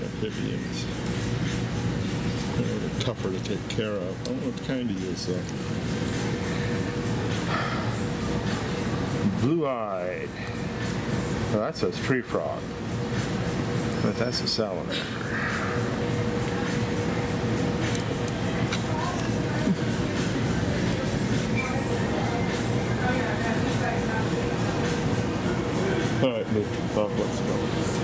amphibians. You know, they're tougher to take care of. I don't know what kind he is though. Blue-eyed. Well, that says tree frog. But that's a salamander. All right, let's go.